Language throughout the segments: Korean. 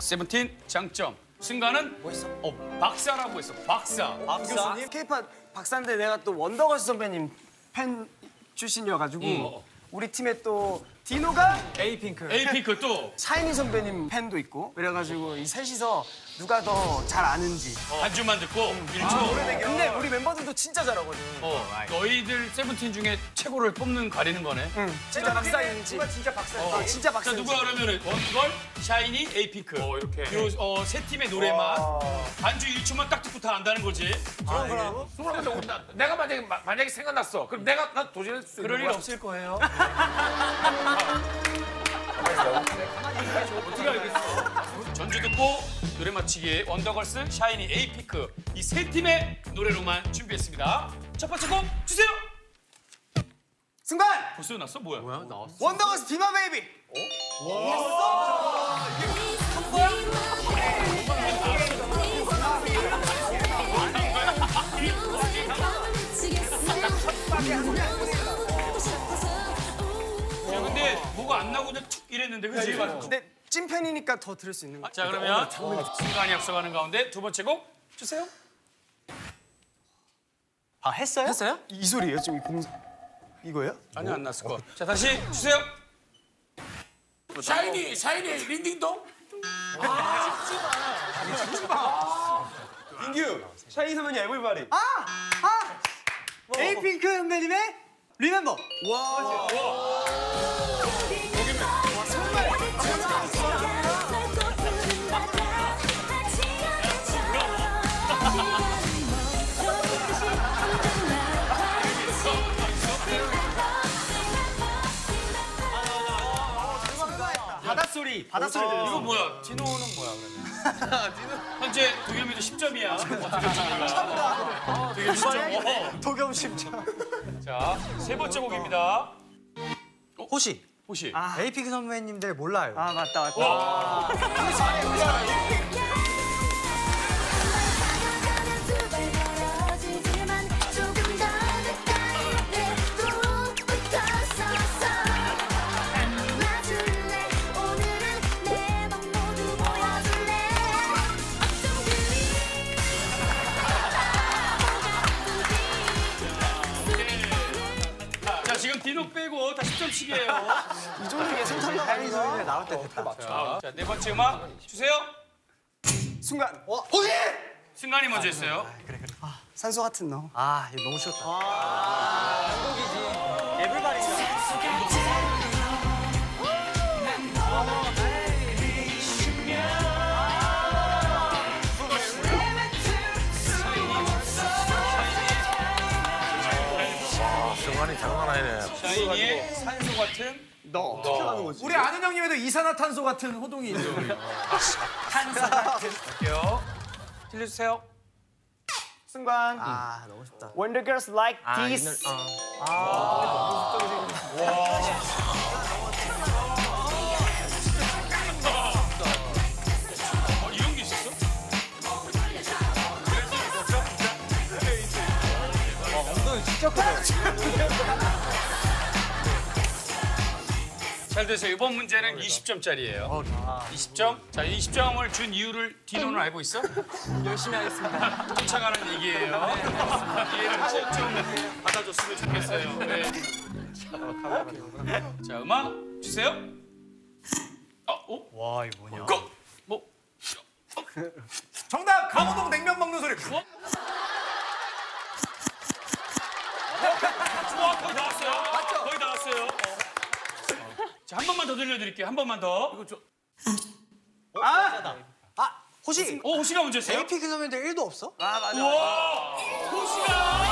세븐틴 장점. 승관은 뭐 있어? 어, 박사라고 했어. 박사. 교수님? 케이팝 박사인데 내가 또 원더걸스 선배님 팬 출신이어가지고 우리 팀에 또 디노가 에이핑크 에이핑크 또 샤이니 선배님 팬도 있고 그래가지고 이 셋이서 누가 더 잘 아는지. 반주만 듣고 일초. 근데 우리 멤버들도 진짜 잘하거든. 어, 너희들 세븐틴 중에 최고를 뽑는 가리는 거네. 응. 진짜 박사인지. 누가 진짜 박사인지. 어, 진짜 자 박사인지. 누가 그러면은 원걸, 샤이니, 에이핑크. 어, 이렇게. 요세 팀의 노래만. 반주 1초만 딱 듣고 다 안다는 거지. 그럼 나- 내가 만약에 마- 만약에 생각났어. 그럼 내가 나 도전할 수 있는 그럴 일 거야? 없을 거예요. 어떻게 알겠어? 전주 듣고 노래 맞히기 원더걸스, 샤이니, 에이핑크 이 세 팀의 노래로만 준비했습니다. 첫 번째 곡 주세요. 승관 벌써 났어? 뭐야? 뭐야? 나왔어. 원더걸스 Be My Baby 야 근데 뭐가 안 나고 그냥 툭 이랬는데 그지? 근데 찐팬이니까 더 들을 수 있는 거. 자 그러면 승관이 앞서가는 가운데 두 번째 곡 주세요. 아 했어요? 했어요? 이, 이 소리예요 지금 이 공... 이거예요? 아니 안 났을 거. 자 다시 주세요. 샤이니, 샤이니, Ring Ding Dong? 민규 샤이니 선배님 Everybody 아! 아! 에이핑크 선배님의 Remember 바닷소리 바닷소리 이거 들렸어 뭐야? 디노는 뭐야 그러면? 현재 도겸이도 10점이야. 어떻게 점이가? 도겸 10점. 도겸 심장 자세 번째 곡입니다. 호시. 호시. 에이핑크 선배님들 몰라요. 아 맞다 맞다 자 디노 빼고 다 10점씩이에요. 이 정도 예상 탈락 아니죠 선배님 나올 때 됐다. 자네 번째 음악 주세요. 순간 호시! 승관이 먼저 했어요. 산소 같은 너 아, 이거 너무 쉬웠다. 정관이 샤이니의 산소 같은 너 어떻게 하는 거지? 우리 아는 형님에도 이산화탄소 같은 호동이 있죠. 할게요. 들려주세요. 순간 아, 너무 쉽다. When the girls like 아, this 이 노래- 어. 어, 이런 게 있었 잘 되세요. 이번 문제는 20점짜리예요. 20점. 자, 20점을 준 이유를 디노는 알고 있어? 열심히 하겠습니다 쫓아가는 얘기예요. 이해를 좀, 좀 받아줬으면 좋겠어요. 네. 자, 음악 주세요. 어, 어? 와, 이거 뭐냐? 고! 뭐? 정답 강호동 냉면 먹는 소리. 와, 거의 다 왔어요. 맞죠? 어. 자, 한 번만 더 들려드릴게요. 한 번만 더. 이거 좀. 아, 호시. 어, 호시가 했어요. 에이핑크 선배님들 1도 없어? 아 맞아 우와! 호시가!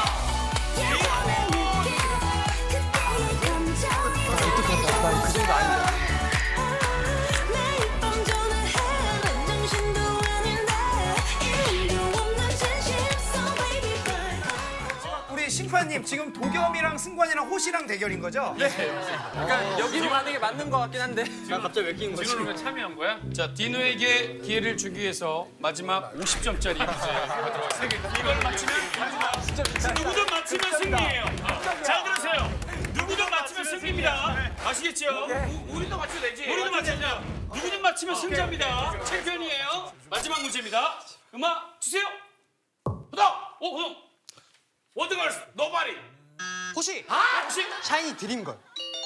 심판님 지금 도겸이랑 승관이랑 호시랑 대결인 거죠? 네. 여기로 가는 게 맞는 거 같긴 한데 난 갑자기 왜 끼는 거지? 디노는 참여한 거야? 자, 디노에게 기회를 주기 위해서 마지막 50점짜리 문제 가도록 하겠습니다. 이걸 맞추면 마지막 누구든 맞추면 승리예요. 잘 들으세요. 누구든 맞추면 승리입니다. 아시겠죠? 우리도 맞춰도 되지. 우리도 맞추냐? 누구든 맞추면 승자입니다. 챔피언이 마지막 문제입니다. 음악 주세요. 호동 오, 호동. 워드걸스 노바리 호시. 아 혹시 샤이니 드림걸.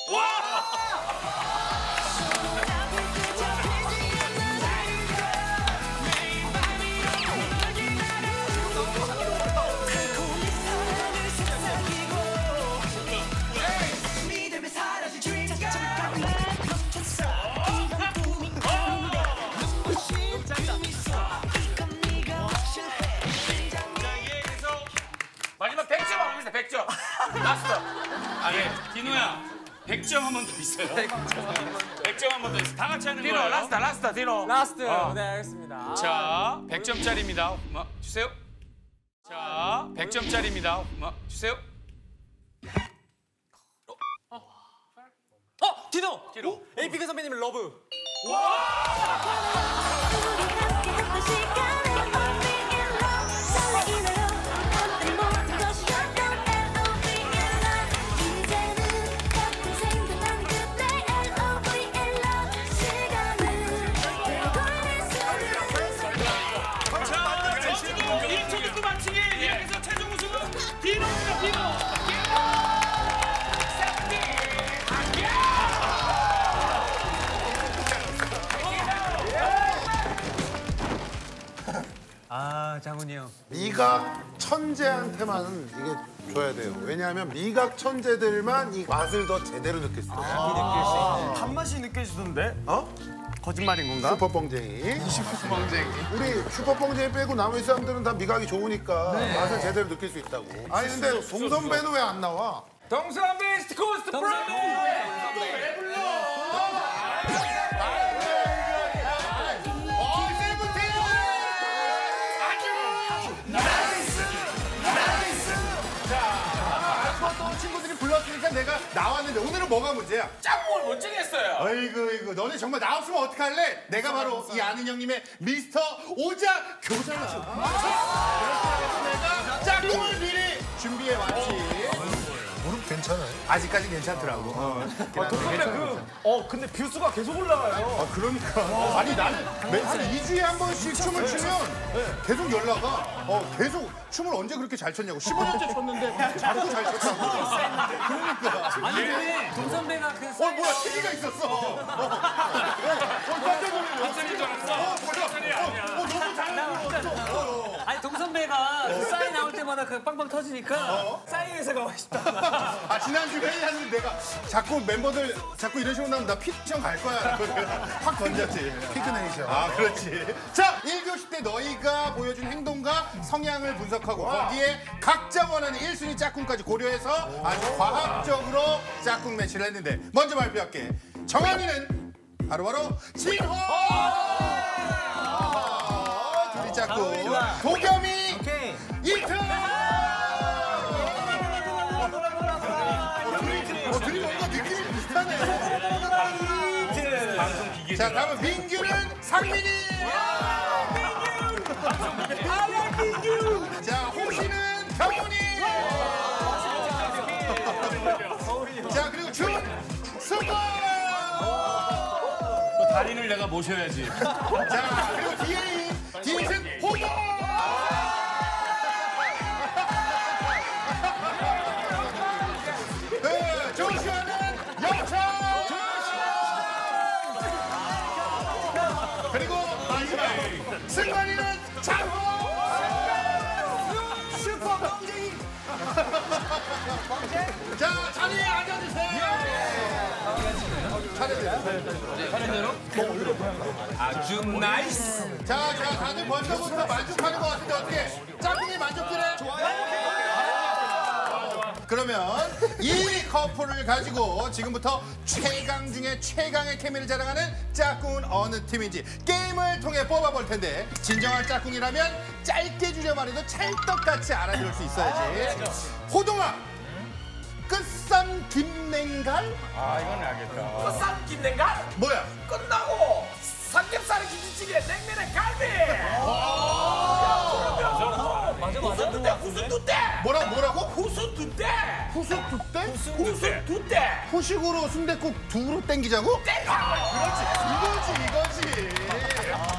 자, 100점 Last 아, 예. 디노야. 100점 한 번 더 있어요. 100점 한 번 더 있어요. 다 같이 하는 디노 거예요. Last last 디노 last. 네, 알겠습니다. 자, 100점짜리입니다. 음악 주세요. 자, 100점짜리입니다. 음악 주세요. 어, 디노. 디노. 에이핑크 선배님 LUV. 자, 아, 장훈이 형. 미각 천재한테만은 이게 줘야 돼요. 왜냐하면 미각 천재들만 이 맛을 더 제대로 느낄 수 있어요. 단맛이 느껴지던데? 어? 거짓말인 건가? 슈퍼뻥쟁이. 슈퍼뻥쟁이. 우리 슈퍼뻥쟁이 빼고 나머지 사람들은 다 미각이 좋으니까 맛을 제대로 느낄 수 있다고. 아니 근데 송 선배는 왜 안 나와? 동선배 스코스트 프로 나왔는데 오늘은 뭐가 문제야? 짱뭘 못 정했어요 아이고 이거 너네 정말 나 없으면 어떡할래? 내가 바로 이 아는 형님의 미스터 오자 교잖아. 그래서 내가 짝꿍을 미리 준비해 왔지. 아직까지 괜찮더라고. 어, 선배 그, 어, 근데 뷰수가 계속 올라가요. 아 그러니까. 아니 나는 매한 2주에 한 번씩 춤을 추면 계속 연락가. 어 계속 춤을 언제 그렇게 잘 췄냐고. 15년째 췄는데 자꾸 잘 췄다고. 그러니까. 아니, 근데 동 선배가 그 어 뭐야 TV가 있었어. 어, 어. 어, 뭐야? 그 사인 나올 때마다 그 빵빵 터지니까 사인회사 가고 싶다. 아 지난주 회의하는데 내가 자꾸 멤버들 자꾸 이런 식으로 나오면 나 피크션 갈 거야. 확 던졌지. 피크네이션. 아 그렇지. 자 1교시 때 너희가 보여준 행동과 성향을 분석하고 거기에 각자 원하는 1순위 짝꿍까지 고려해서 아주 과학적으로 짝꿍 매치를 했는데 먼저 발표할게. 정한이는 바로바로 진호! 아하, 둘이 짝꿍. 도겸이 오케이. 이틀! 어, 둘이 뭔가 느낌이 비슷하네. 자, 다음은 민규는 상민이. 자, 호시는 경훈이. 자, 그리고 준, 승관. 달인을 내가 모셔야지. 자, 그리고 DA, DA는 호동. 자, 자리에 앉아주세요. 차례대로. 아주 nice 자, 자, 다들 벌써부터 만족하는 것 같은데 어떻게? 짝꿍이 만족들해? 좋아요. 그러면 이 커플을 가지고 지금부터 최강 중에 최강의 케미를 자랑하는 짝꿍은 어느 팀인지 게임을 통해 뽑아볼 텐데 진정한 짝꿍이라면 짧게 줄여 말해도 찰떡같이 알아들을 수 있어야지. 호동아, 끝쌈 김냉갈? 아 이건 알겠다 쌈 김냉갈 뭐야? 끝나고 삼겹살에 김치찌개 냉면에 갈비. 후순두대 후순두대 뭐라 뭐라고? 후순두대 후숙 두대? 후순두대 후식으로 순대국 두로 땡기자고? 땡가 이거지 이거지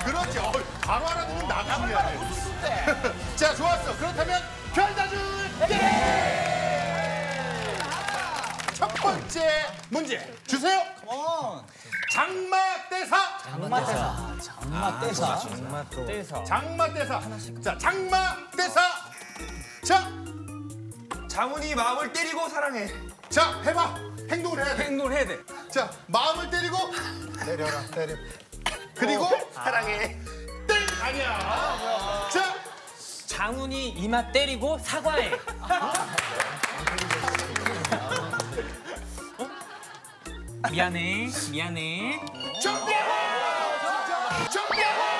그렇지 어, 바로 알아듣네 아, 중요하네. 자, 좋았어. 그렇다면 게임! 첫 번째 문제 주세요. 장마대사. 장마대사. 장마대사. 자, 장마대사. 자, 장훈이 마음을 때리고 사랑해. 자, 해봐. 행동을 해야 돼. 행동을 해야 돼. 자, 마음을 때리고 때려라, 때려. 그리고 사랑해. 땡 아니야. 자, 장훈이 이마 때리고 사과해. 미안해, 미안해. 정답! 정답! 정답!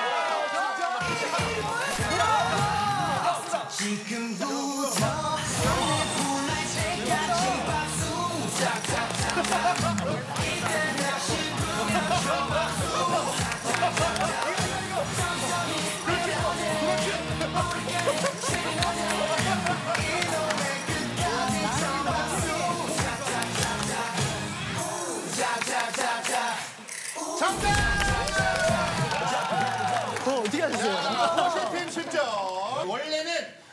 어, 어떻게 하셨어요? 호시팀 10점. 원래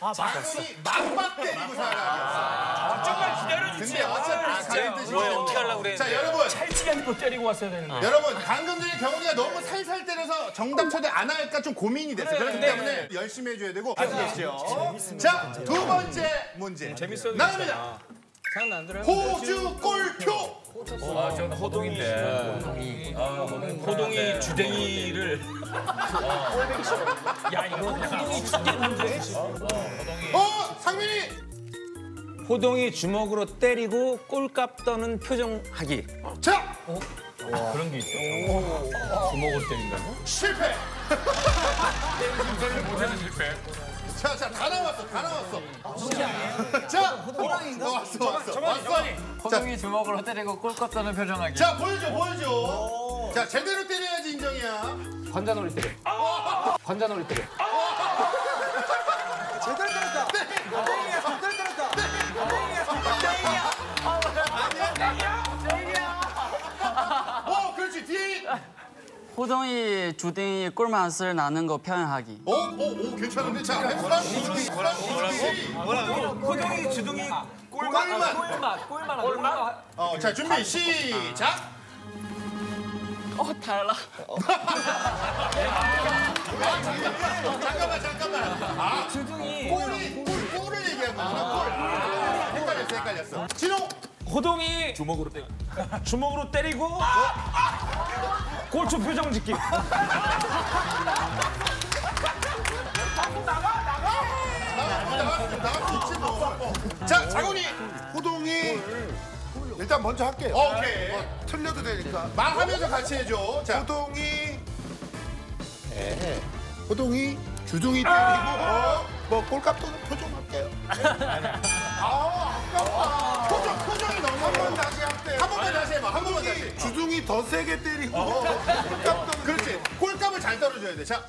는 장훈이 막막 때리고 살아야 정말 기다려주지. 근데 어차피 가는 뜻이거든요. 어떻게 하려고 그랬는데. 자, 여러분. 살찌게 않고 때리고 왔어야 되는데. 여러분 방금 전에 경훈이가 너무 살살 때려서 정답 초대 안 할까 좀 고민이 됐어 요. 그렇기 때문에 열심히 해줘야 되고 아시겠죠? 자, 두 번째 문제 나갑니다. 장난 안 들어요? 호주 골표. 아, 저는 호동인데. 호동이 주댕이를 야, 이거 호동이 죽겠는데? 어, 상민이. 호동이 주먹으로 때리고 꼴값 떠는 표정하기. 자, 그런 게 있어. 주먹을 때린다고? 실패. 못하는 실패. 자, 자, 다 나왔어, 다 나왔어. 자, 호랑인가? 왔어, 왔어, 왔어. 호동이 주먹으로 때리고 꼴값 떠는 표정하기. 자, 보여줘, 보여줘. 자, 제대로 때려야지 인정이야. 관자놀이 때려. 관자놀이 때려. 제대로 호동이 주댕이 꿀맛을 나는 거 표현하기. 오, 오, 오, 괜찮은데? 자, 해보라. 뭐라고? 호동이 주둥이 꼴맛. 꼴맛. 꼴맛, 꼴맛. 어, 자, 준비, 시작. 어 달라. 잠깐만, 잠깐만. 아, 주둥이. 꼴이, 꼴, 꼴을 얘기한 거구나, 꼴. 아, 헷갈렸어, 헷갈렸어. 진호. 호동이 주먹으로 때리고 주먹으로 때리고 골초 표정 짓기. 자, 장훈이. 호동이 일단 먼저 할게요. 어, 오케이. 뭐, 틀려도 되니까. 말하면서 같이 해줘. 자, 호동이 예. 호동이 주둥이 때리고 어, 뭐 꼴값 도는 표정 할게요. 아, 아까워. 표정, 표정이 너무. 한 번 다시 할게요. 한 번만 다시 해봐, 한 번만 다시. 주둥이 더 세게 때리고 꼴값 도는 그렇지. 꼴값을 잘 떨어줘야 돼. 자.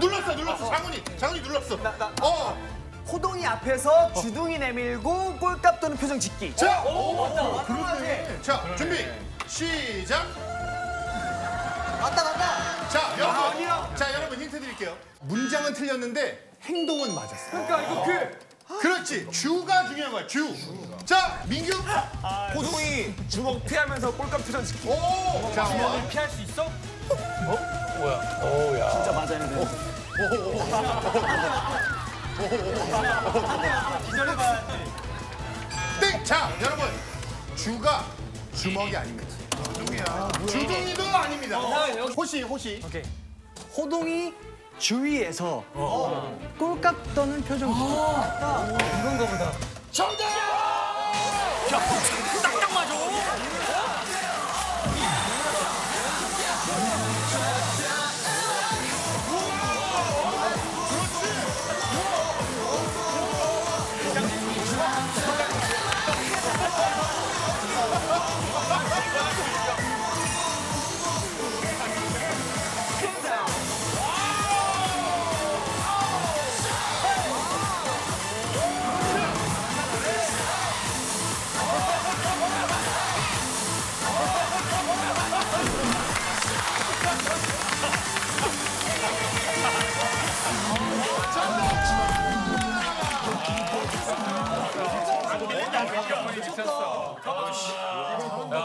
눌렀어, 눌렀어. 장훈이, 장훈이 눌렀어. 어, 호동이 앞에서 주둥이 내밀고 꼴값 도는 표정 짓기. 자, 그러네. 자, 준비, 시작. 맞다, 맞다. 자, 여러분, 자, 여러분 힌트 드릴게요. 문장은 틀렸는데 행동은 맞았어. 그러니까 이거 그 그렇지, 주가 중요한 거야. 주. 자, 민규. 호동이 주먹 피하면서 꼴값 표정 짓기. 오, 자, 뭐. 피할 수 있어? 진짜 맞아야 돼. 땡! 자, 여러분. 주가 주먹이 아닙니다. 주둥이야. 주둥이도 아닙니다. 호시, 호시. 호동이 주위에서 꼴값 떠는 표정 짓기. 이건 거보다. 정답!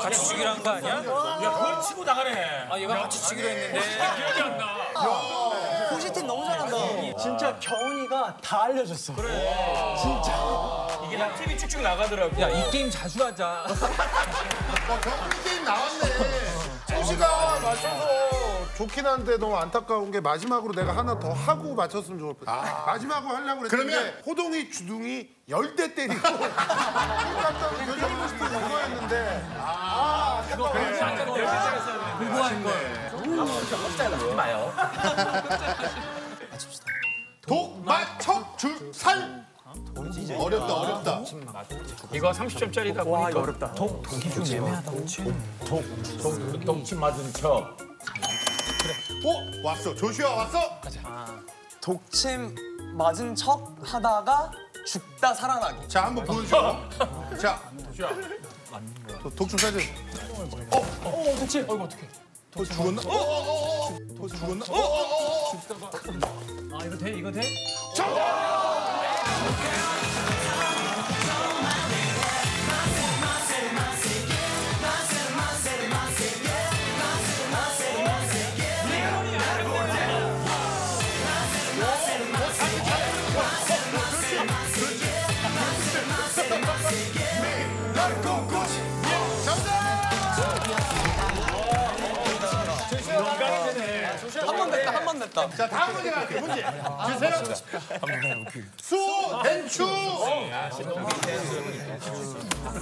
같이 치기로 한 거 아니야? 야, 그걸 치고 나가네. 아, 얘가 같이 치기로 했는데. 기억이 안 나. 호시팀 너무 잘한다. 진짜 겨운이가 다 알려줬어. 이게 나 TV 쭉쭉 나가더라고. 야, 이 게임 자주 하자. 어, 경기 게임 나왔네. 소시가 맞춰서 좋긴 한데 너무 안타까운 게 마지막으로 내가 하나 더 하고 맞췄으면 좋을 뻔. 마지막으로 하려고 그랬는데 그러면 호동이 주둥이 열대 때리고 깜짝 표정을 그거였는데 아, 공부할 걸. 독마척 줄살 어렵다 어렵다. 이거 30점짜리다. 와, 이거 어렵다. 독, 독이 좀 애매하다. 독, 독, 맞은 척. 어 왔어 조슈아 왔어. 독침 맞은 척 하다가 죽다 살아나기. 자 한번 보여줘. 자 도- 독좀 사줘. 어, 어, 독침. 어이구 어떡해. 도 죽었나? 어, 어, 어, 어. 도 죽었나? 어, 어, 어. 아, 이거 돼? 이거 돼? 한 냈다. 자 다음 문제 갈게요. 문제 주세요. 수 벤추.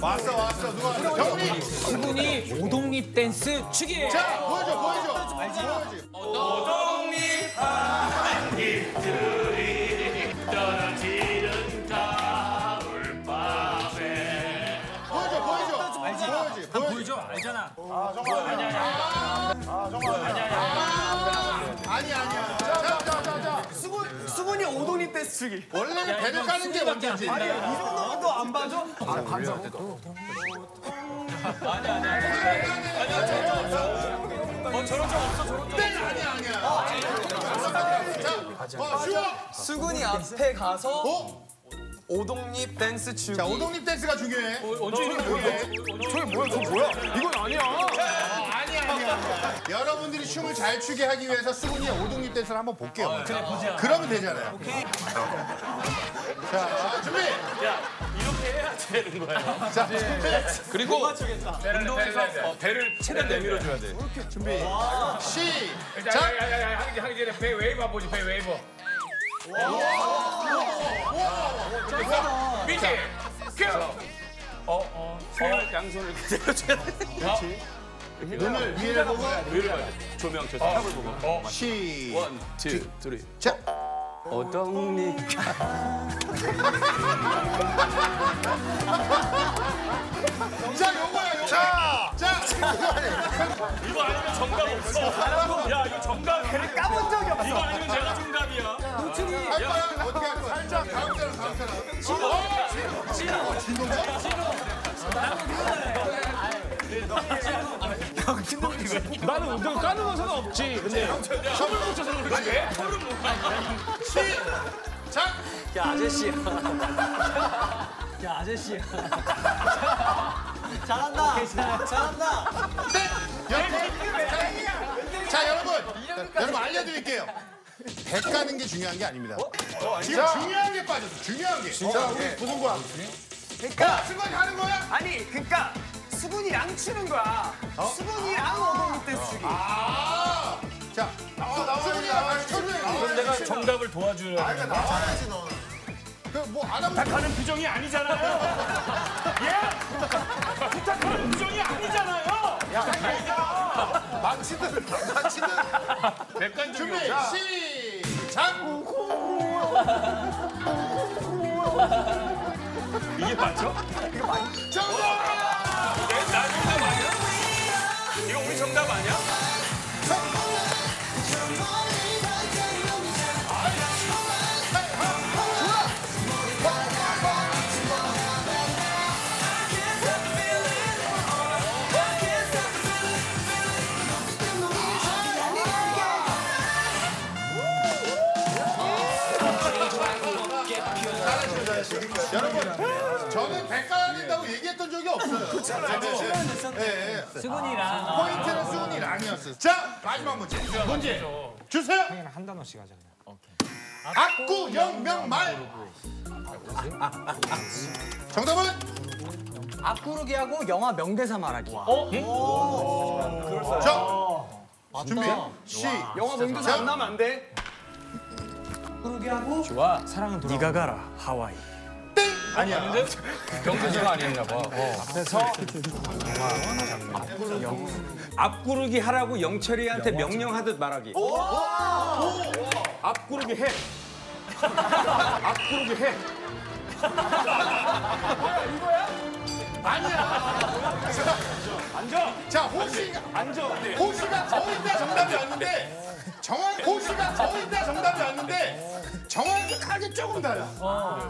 왔어 왔어 누가 왔어? 경리. 수분이 오동립 댄스 추기예요. 자 보여줘 보여줘. 보여줘. 보여줘 보여줘. 알지 보여줘 보여줘. 보여줘, 알잖아. 아니 아니야. 자자자자 수근, 수근이 오동잎 댄스 추기. 원래는 배를 까는 게 먼저지. 이 정도도 안 봐줘? 네 아니야 아니야. 자, 어 슈아. 수근이 앞에 가서 어? 오동잎 댄스 추기. 자 오동잎 댄스가 중요해. 언제 이런 거야? 저게 뭐야, 저 뭐야? 이건 아니야. 아니야. 여러분들이 춤을 잘 추게 하기 위해서 수근이의 오동잎 댄스를 한번 볼게요. 그래 보자. 그러면 되잖아요. 자 준비. 이렇게 해야 되는 거야. 자 준비. 그리고 운동에서 어, 배를 최대한 내밀어 줘야 돼. 준비. 자, 시작. 야, 야, 야, 하기, 하기 전에 배 웨이브 한번 보지, 배 웨이브. 자, music, cue! 손을 양손을 그대로 줘야 돼. 눈을 위에 보고 위를 봐야 돼. 조명 저 탑을 보고. 시. one, two, three. 자. 오동잎. 자 요거야 요거. 자. 자. 이거 아니면 정답 없어. 야 이거 정답. 배를 까본 적이 없어. 이거 아니면 내가 정답이야. 할 거야? 어떻게 할 거야? 살짝 다음 사람 다음 사람. 진호. 진호. 진호. 나 는 운동 까는 건 상관없지. 근데 춤을 못 춰서 그렇지. 왜? 춤을 못 가. 시작. 야, 아저씨야. 야, 아저씨야. 잘한다. 잘한다. 옆에. 자 여러분. 여러분 알려드릴게요. 배 까는 게 중요한 게 아닙니다. 지금 중요한 게 빠졌어. 중요한 게. 자 우리 무슨 거야? 그러니까 승관이 하는 거야? 아니, 그러니까 수근이랑 추는 거야. 수근이랑 오동립 댄스 추기. 아. 자. 나와 나와 나와. 그럼 내가 정답을 도와줘야 돼. 나와야지 너. 그뭐안 하면 부탁하는 표정이 아니잖아요. 예? 부탁하는 표정이 아니잖아요. 망치들 망치들. 백관적이 준비 시작. 이게 맞죠? 정답. 정답 아니야? 여러분 저는 배 까야 된다고 얘기. 게 없어요. 그렇잖아요. 예, 예. 수근이랑 포인트는 수근이랑이었어요. 자, 마지막 문제. 문제 주세요. 한 단어씩 하자. 악구 영명말. 정답은 앞구르기하고 영화 명대사 말하기. 자 준비 시. 영화 명대사 안 나면 안 돼. 네가 가라 하와이. 아니야. 경제자가 아니었나 봐. 앞구르기 하라고 영철이한테 명령하듯 말하기. 앞구르기 해. 앞구르기 해. 자 호시가 앉아. 호시가 저인데 정답이 왔는데 정확 호시가 저인데 정답이 왔는데 정확하게 조금 달라.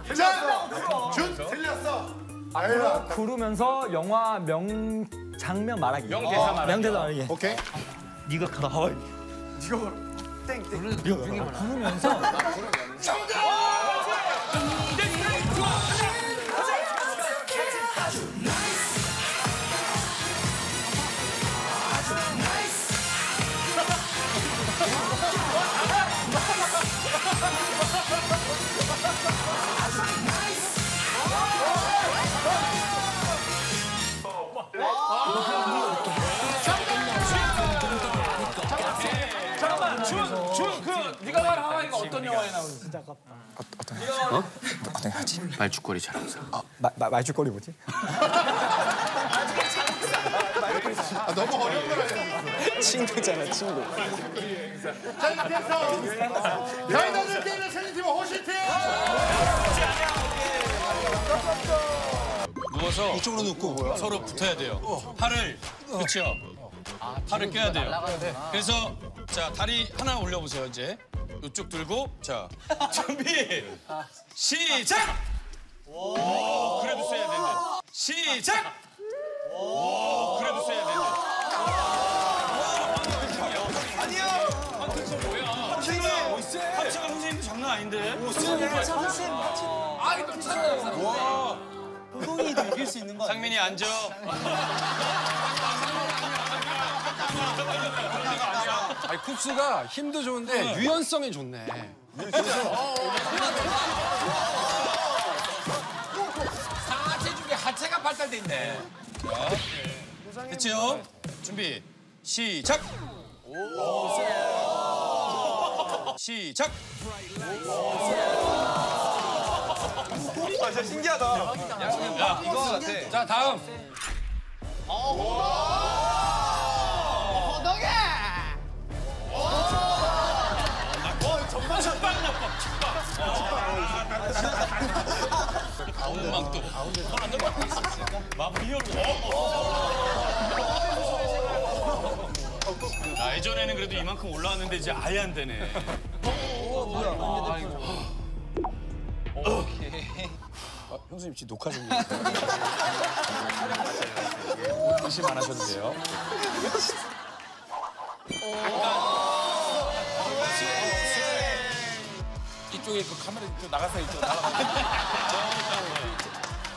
자준 틀렸어. 아유. 구르면서 영화 명 장면 말하기. 명대사 말하기. 명대사 말하기. 오케이. 네가 가라 하와이. 잠깐만 하와이가 어떤 영화에 나오는? 진짜 말죽거리 자랑사. 마, 마, 말죽거리 뭐지? 아, 너무 어려운 걸 알려줬어. 친구잖아 친구. 자 이렇게 해서 별다들 게임의 승리팀은 호시팀. 누워서 이쪽으로 눕고 서로 붙어야 돼요. 팔을 그렇죠. 팔을 껴야 돼요. 그래서 자 다리 하나 올려보세요 이제. 이쪽 들고 자 준비 시작. 오 그래도 써야 되는데 시작. 오 그래도 써야 되는데. 아니요. 뭐야? 합체가 합체가 선생님 장난 아닌데. 호동이도 이길 수 있는 거 아니야? 상민이 앉아. 아니 쿱스가 힘도 좋은데 유연성이 좋네. 상하체 중에 하체가 발달돼 있네. 됐죠? 준비 시작. 시작. 아 진짜 신기하다. 야, 이거 같아. 자, 다음. 가운데망 또. 마블리오로. 나 예전에는 그래도 이만큼 올라왔는데 이제 아예 안 되네. 형수님 지금 녹화 중이에요. 의심 안 하셔도 돼요. 이쪽에 그 카메라 이쪽 나가서 이쪽 나가.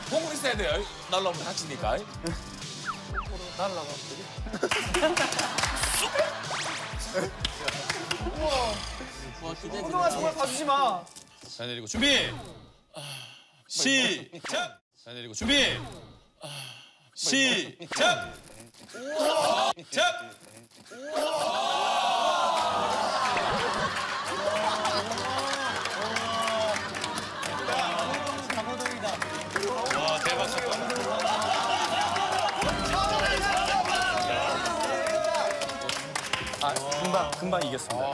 보고 있어야 돼요. 날라오면 다치니까. 호동아 정말 봐주지 마. 자 내리고 준비. 시작. 자 내리고 준비. 시작. 작. 금방 금방 이겼습니다.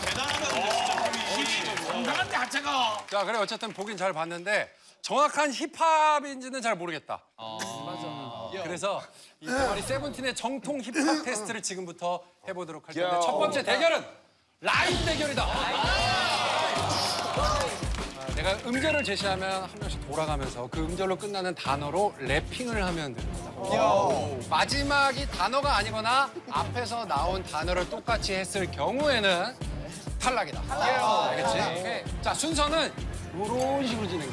대단하다 진짜 힘이. 건강한데 하체가. 자 그래 어쨌든 보긴 잘 봤는데 정확한 힙합인지는 잘 모르겠다. 그래서 이 동아리 세븐틴의 정통 힙합 테스트를 지금부터 해보도록 할 텐데 첫 번째 대결은 라임 대결이다. 아, 내가 음절을 제시하면 한 명씩 돌아가면서 그 음절로 끝나는 단어로 래핑을 하면 됩니다. 마지막이 단어가 아니거나 앞에서 나온 단어를 똑같이 했을 경우에는 탈락이다. 알겠지? 자 순서는 이런 식으로 진행해.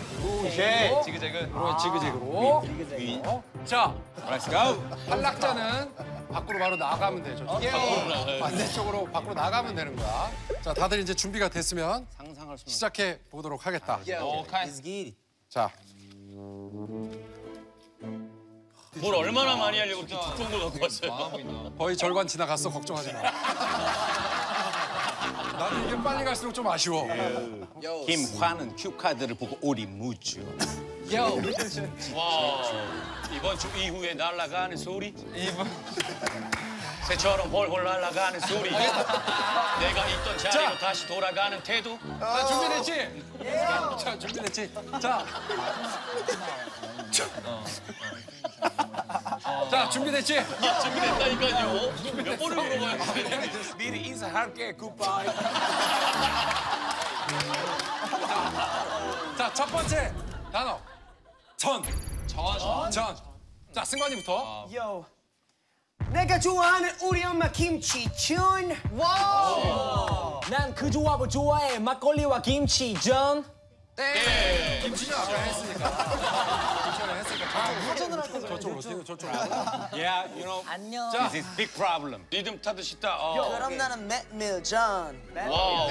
이런 지그재그. 이런 지그재그로. 자, Let's go. 탈락자는 밖으로 바로 나가면 되죠. 반대쪽으로 밖으로 나가면 되는 거야. 자, 다들 이제 준비가 됐으면 시작해 보도록 하겠다. 자, 뭘 얼마나 많이 하려고 이렇게 두꺼운 걸 갖고 왔어요? 거의 절반 지나갔어. 걱정하지 마. 나는 이게 빨리 갈수록 좀 아쉬워. 김화는 큐 카드를 보고 오리 무죠. 와 이번 주 이후에 날아가는 소리 새처럼 홀홀 날아가는 소리 내가 있던 자리로 다시 돌아가는 태도 자, 준비됐지? 자, 준비됐지? 자. 자, 준비됐지? 준비됐다니까요 몇 번을 물어봐요 미리 인사할게. 굿바이. 자, 첫 번째 단어. 전. 전. 전. 자, 승관이부터. 요. 내가 좋아하는 우리 엄마 김치전. 난그 조합을 좋아해. 막걸리와 김치전. 김치전 아까 했으니까. 김치전 했으니까. 저쪽으로. 저쪽으로, 저쪽으로. 저쪽으로. Yeah, you know. 안녕. 자, This is big problem. 리듬 타듯이 다 어. 그럼 나는 메밀전. wow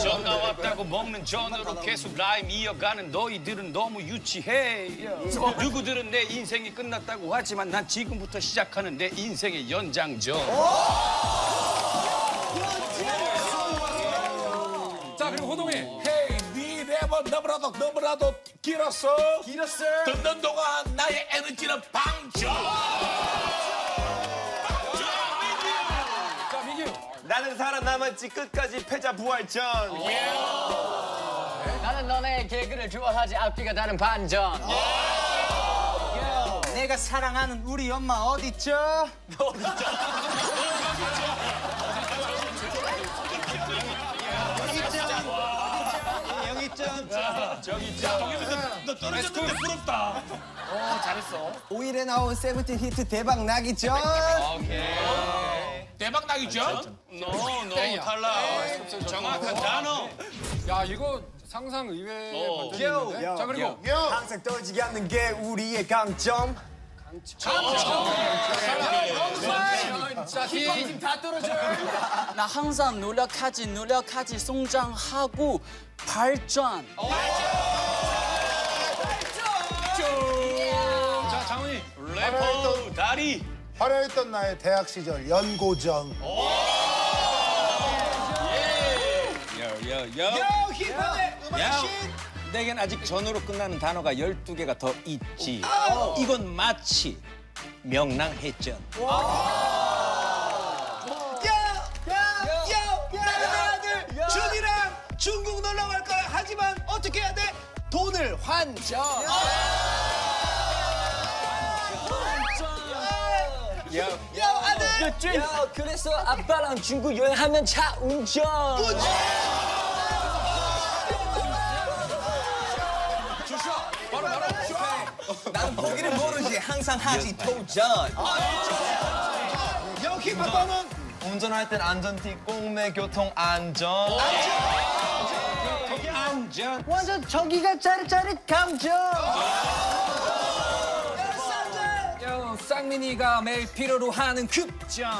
전 나왔다고 먹는 전으로 계속 라임 이어가는 너희들은 너무 유치해 누구들은 내 인생이 끝났다고 하지만 난 지금부터 시작하는 내 인생의 연장전 너무나도 너무나도 길었어. 길었어. 듣는 동안 나의 에너지는 방전. 자, 민규. 나는 살아남았지 끝까지 패자 부활전. 나는 너네 개그를 좋아하지 앞뒤가 다른 반전. 내가 사랑하는 우리 엄마 어딨죠? 너 떨어졌는데 부럽다. 오일에 나온 세븐틴 히트 대박 나기 전. 대박 나기 전. 너너 탈락 정확한 단어 야, 이거 상상 의외의 어. 반전이 있는데. 자, 그리고. 항상 떨어지게 하는 게 우리의 강점. 자, 뒤에. 나 항상 노력하지 노력하지 성장하고 발전. 자, 장훈이. 래퍼 다리 화려했던 나의 대학 시절 연고전. 여여여. 힙합의 야, 내겐 아직 전으로 끝나는 단어가 12개가 더 있지. 이건 마치 명랑해전. 준이랑 중국 놀러 갈 거야. 하지만 어떻게 해야 돼? 돈을 환전. 야 아들. 야, 그래서 아빠랑 중국 여행하면 차 운전. 바로, 항상 하지 도전. 여기 파파는 운전할 땐 안전띠 꽁매 교통 안전. 안전. 완전 저기가 짜릿짜릿 감정. 요, 쌍민이가 매일 필요로 하는 급전.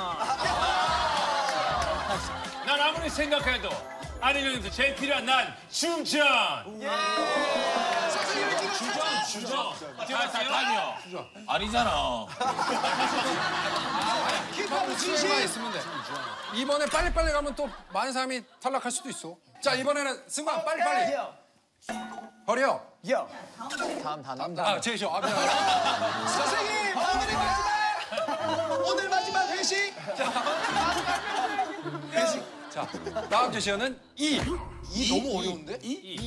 난 아무리 생각해도 안희정에서 제일 필요한 난 춤전. 주전, 주전. 다 다니요. 아니잖아. 힙합은 진실만 있으면 돼. 이번에 빨리빨리 가면 또 많은 사람이 탈락할 수도 있어. 자, 이번에는 승관 빨리빨리. 허리요. 요. 아, 제이쇼. 아, 미안. 선생님 오늘이 마지막. 오늘 마지막 회식. 자, 다음 제시어는 이. 이 너무 어려운데?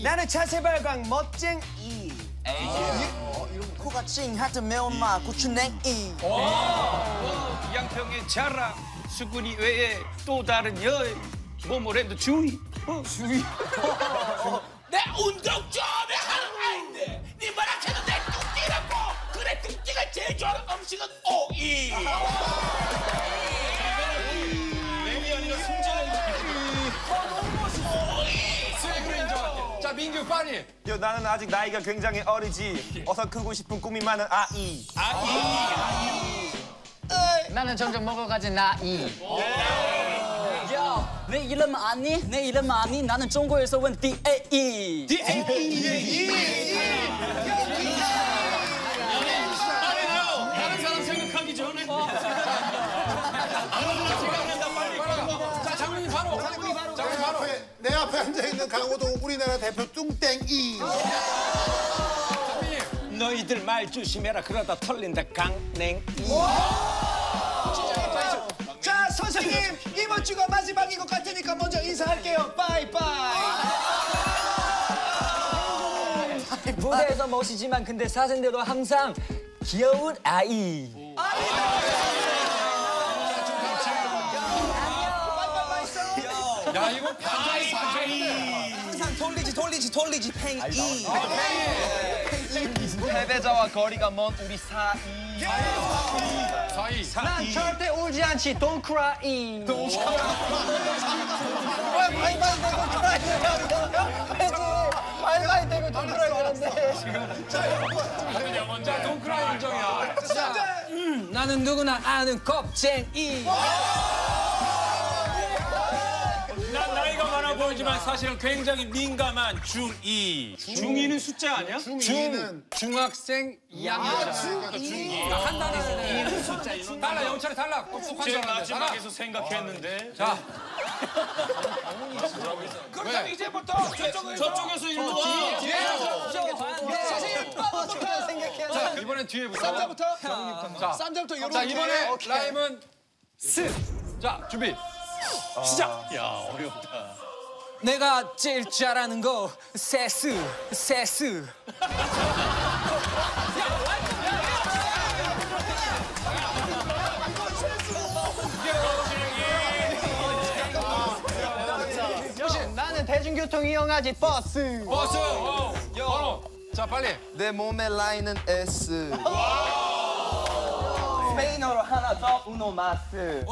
나는 차세 발광 멋쟁 이. 코가 찡하던 매운맛 고추냉이. 양평의 자랑 수근이 외에 또 다른 여인 뭐뭐래도 주의 어, 주의 내 운동 좀 하는 아인데 네 말아쳐도 내 뚱띠라고 그래 뚱띠가 제일 좋아하는 음식은 오이 민규. 빨리. 요 나는 아직 나이가 굉장히 어리지. 어서 크고 싶은 꿈이 많은 아이. 나는 점점 먹어가진 나이. 야, 내 이름 아니? 내 이름 아니? 나는 중국에서 온 DAE. 다른 사람 생각하기 전에. 자, 장군님 바로. 장군님 바로. 앞에, 내 앞에 앉아 있는 강호동 우리나라 대표 뚱땡이. 너희들 말 조심해라 그러다 털린다 강냉이 자 선생님 이번 주가 마지막인 것 같으니까 먼저 인사할게요. 빠이빠이. 무대에서 멋이지만 근데 사진대로 항상 귀여운 아이. 야, 지 돌리지 돌리지 팽이. 패배자와 거리가 먼 우리 사이. 사이. 난 절대 울지 않지. Don't cry. 빨리 대고 Don't cry 되는데. 자, 동크라 인정이야. 나는 누구나 아는 겁쟁이 보이지만 사실은 굉장히 민감한 중2. 중2는 숫자 아니야? 중이는 중학생 2학년. 중2. 한 단에 쓰네. 달라, 영철이 달라. 똑똑한. 달라. 마지막에서 생각했는데. 자, 그럼 이제부터 저쪽에서 일로 와. 자, 이번엔 뒤에부터. 쌈자부터. 자, 쌈자부터 요렇게. 자, 이번에. 라임은 스. 자, 준비. 시작. 야, 어렵다. 내가 제일 잘하는 거 세스 세스 나는 대중교통 이용하지 버스. 버스. 어. 번호. 자, 빨리. 내 몸의 라인은 S. 스페인어로 하나 더 uno más.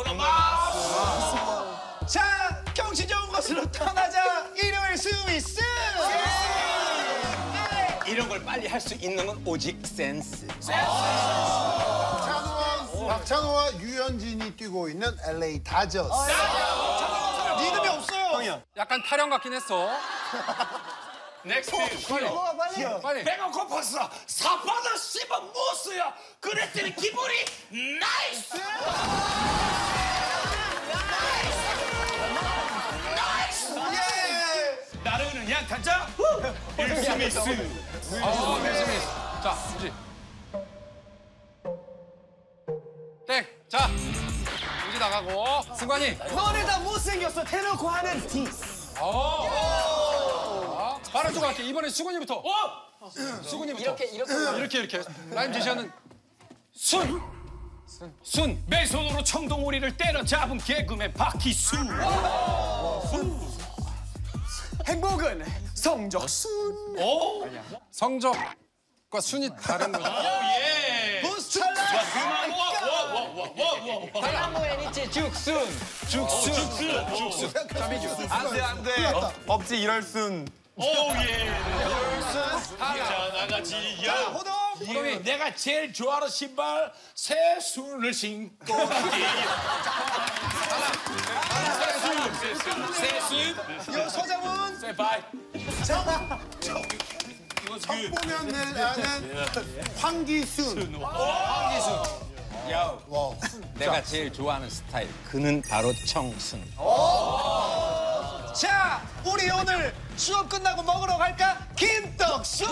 자 경치 좋은 곳으로 떠나자. 스위스. 이런 걸 빨리 할 수 있는 건 오직 센스 박찬호와, 박찬호와 유현진이 뛰고 있는 LA 다저스. 리듬이 없어요. 약간 타령 같긴 했어. next. 빨리. 빨리. 배가 고팠어. 사파다 씹어 못어요. 그랬더니 기분이 나이스. 나르는 약하자. 일스미스. 어, 밀스미. 자, 우지. 땡. 자, 우지 나가고. 승관이. 너네 다 못생겼어. 대놓고 하는 디. 어. 자, 바로 좀 할게. 이번엔 수근이부터. 어? 수근이부터. 이렇게 이렇게. 이렇게 이렇게. 라임 제시하는 순. 순. 맨손으로 청동오리를 때려잡은 개그맨 박희수. 행복은 성적 순. 오. 성적과 순이 다른 거죠. 예. 부스 와, 찰나. 그만. 와, 와, 와, 와, 와, 와. 사무엔 있지 죽순. 죽순. 죽순. 죽순. 안돼 안돼. 없지 이럴 순. 오 예. 자 나가지. 야. 호동. 호동이. 내가 제일 좋아하는 신발 새 순을 신고 세수. 요 서장훈. 세바이. 성보면을 아는 황기순. 내가 제일 좋아하는 스타일 그는 바로 청순 자 우리 오늘 수업 끝나고 먹으러 갈까? 김떡순.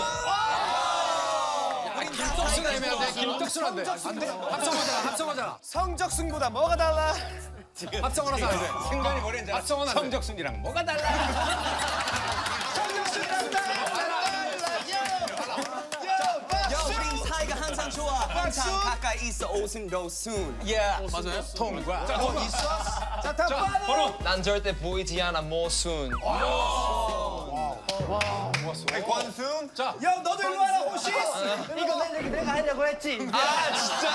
김떡순 애매한데. 김떡순 안 돼. 안 돼. 합성하잖아. 합성하잖아. 성적순보다 뭐가 달라? 하자. 이제. 승관이 뭐랬는지 돼. 성적순이랑 뭐가 달라 항상 좋아. 항상 가까이 있어 오순도순. 야 맞아요? 통과 자, 다 빠른. 번호. 난 절대 보이지 않아 모순. 권순. 자, 야 너도 일로 와라 호시스. 이거 내가 내가 하려고 했지. 아 진짜.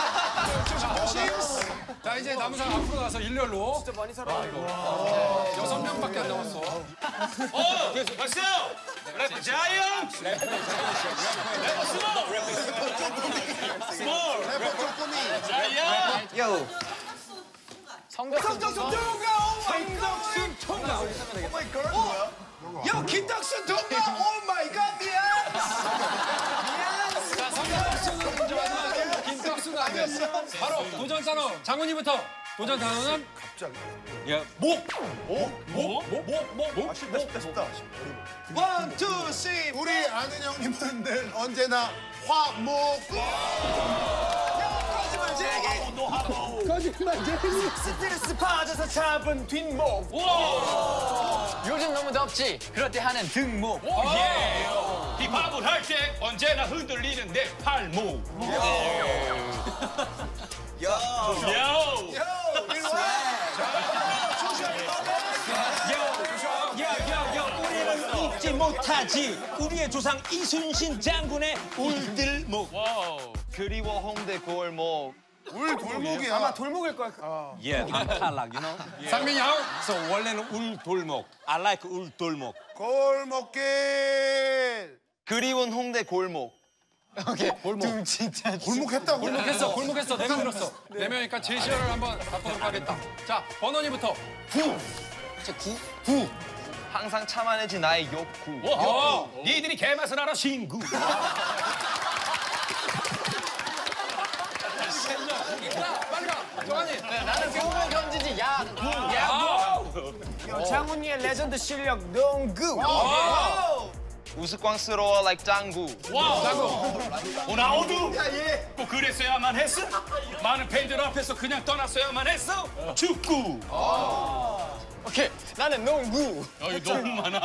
자 자, 이제 남은 사람 앞으로 가서 일렬로. 진짜 많이 살아. 여섯 명밖에 안 남았어. 어, 박수! 래퍼 자이언! 래퍼 스몰! 래퍼 스몰! 래퍼 쪼꼬미. 자이언! 성덕순 통과 성덕순 통과 야 김덕순 통과 오 마이 갓 미안 자, 성격수는 인정하는 김덕수가 안 됐어. 바로 도전 단어 장훈이부터. 도전 단어는 one two three 우리 아는 형님은 늘 언제나 화목. 거짓말 제기 스트레스 빠져서 잡은 뒷목. 요즘 너무 덥지? 그럴 때 하는 등목. yeah! 힙합을 할 때 언제나 흔들리는 내 팔목. yo! 우리는 잊지 못하지. 우리의 조상 이순신 장군의 울들목. 그리워 홍대 골목 울 돌목이야. 아마 돌목일 거야. 예, 탈락, you know? 상민이 아웃. 그래서 원래는 울 돌목. I like 울 돌목. 골목길. 그리운 홍대 골목 골목했다고. 골목했어, 골목했어. 네명 들었어. 네 명이니까 제시어를 한번 바꾸도록 하겠다. 자, 번원이부터. 항상 참아내지 나의 욕구 어, 니들이 개맛을 알아 신구. 자, 빨리 가. 정한이. 나는 교복 경지지 야. 장훈이의 레전드 실력 농구. 우스꽝스러워 like 짱구 호나우두. 또 그랬어야만 했어? 많은 팬들 앞에서 그냥 떠났어야만 했어? 축구. 오케이. 나는 농구. 어, 이거 너무 많아.